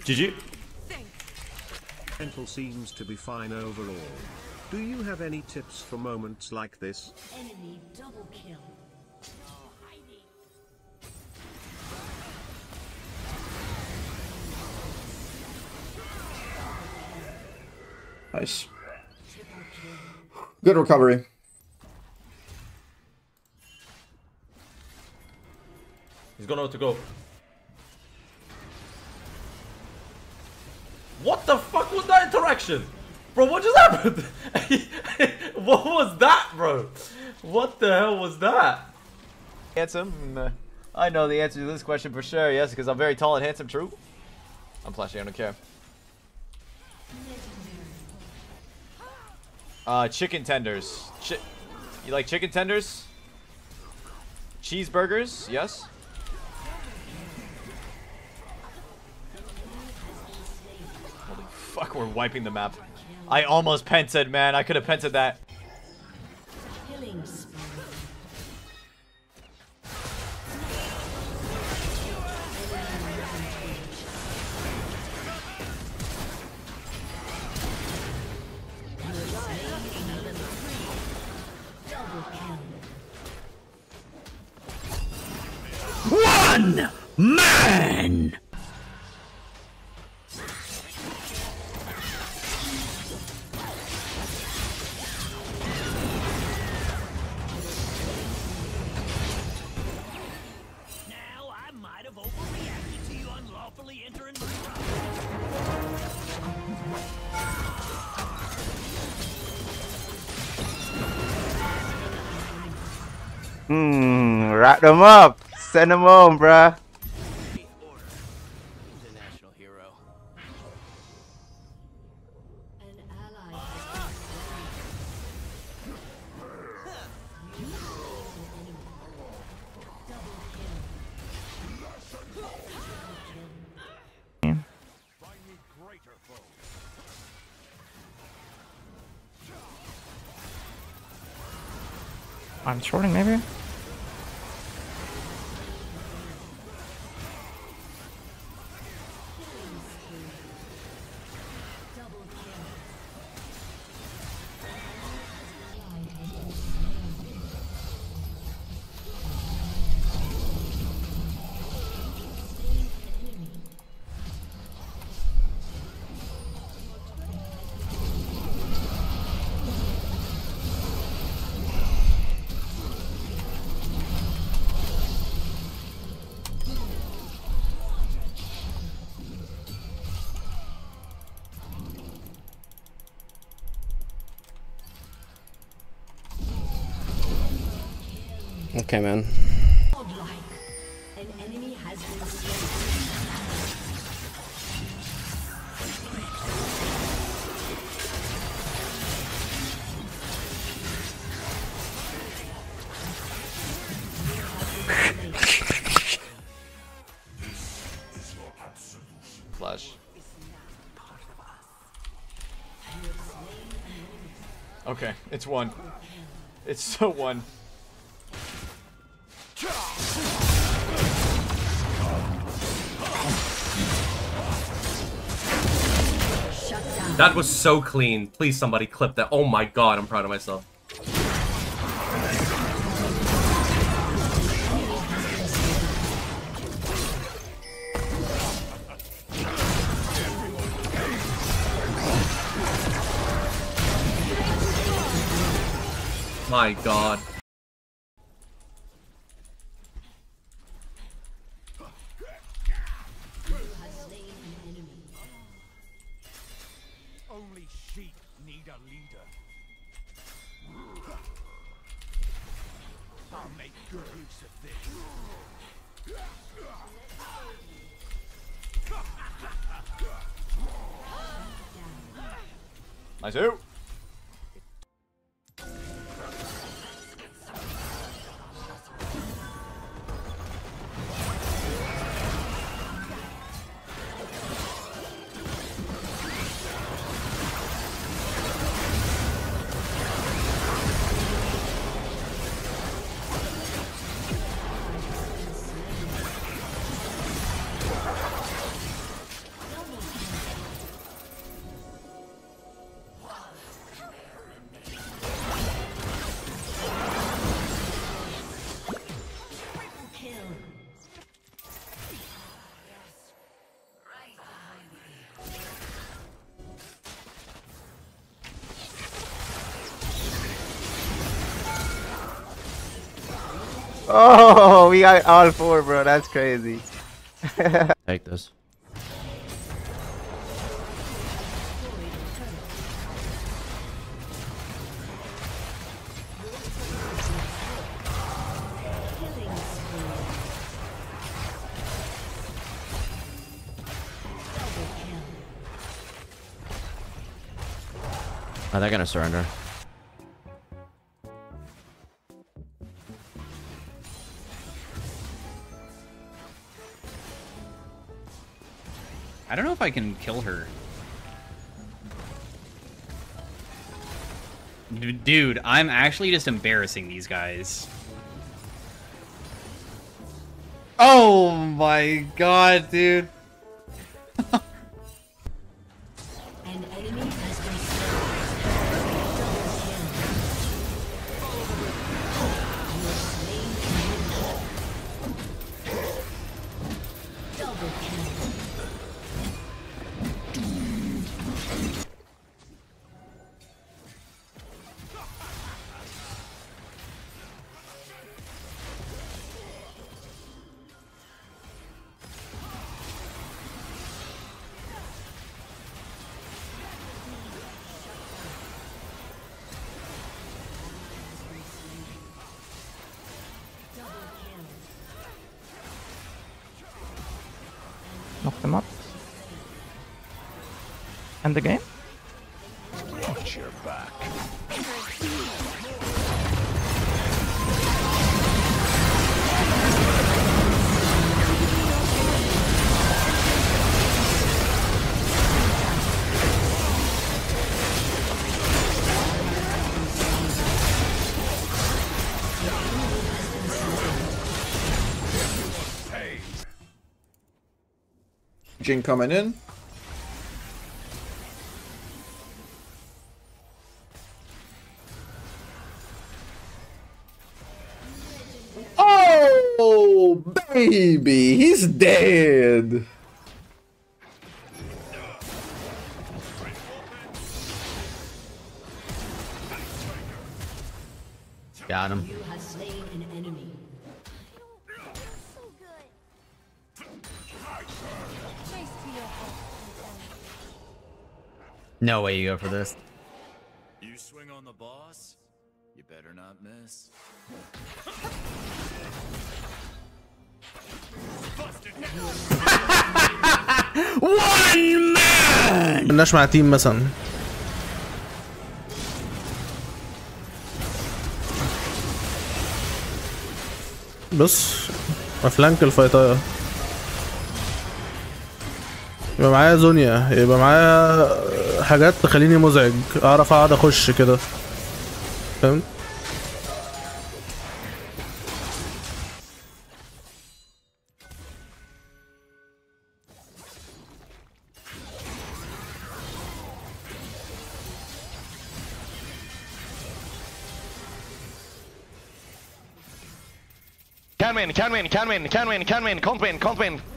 GG. now. Think. Mental seems to be fine overall. Do you have any tips for moments like this? Enemy double kill. Nice. Good recovery. He's gonna have to go. What the fuck was that interaction? Bro, what just happened? what was that, bro? What the hell was that? Handsome? I know the answer to this question for sure, yes, because I'm very tall and handsome, true? I'm flashing, I don't care. Uh, chicken tenders. Chi you like chicken tenders? Cheeseburgers, yes? Fuck, we're wiping the map. I almost pented, man. I could have pented that. One man! Hmm, wrap them up. Send them home, bruh. I'm shorting, maybe? Okay, man. Flash. Okay, it's one. It's so one. That was so clean. Please, somebody clip that. Oh my god, I'm proud of myself. My god. Need a leader. I'll make good use of this. Nice two. Oh, we got all four, bro. That's crazy. Take this. Oh, they're gonna surrender. I don't know if I can kill her. D- Dude, I'm actually just embarrassing these guys. Oh my god, dude. Knock them up. End the game. Jhin coming in. Oh, baby, he's dead. Got him. No way you go for this. You swing on the boss, you better not miss. ملناش مع تيم مثلا بص افلانك الفايتايه يبقى معايا زونيا يبقى معايا حاجات تخليني مزعج اعرف اقعد اخش كده فهمت Can win, can win, can win, can win, can win, can't win, can't win.